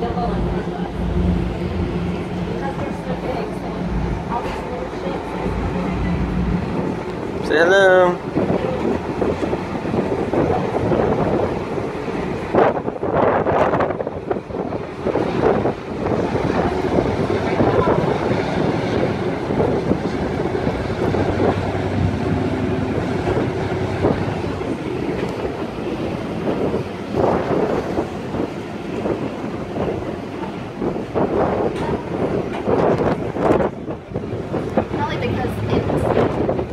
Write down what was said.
Say hello. because it's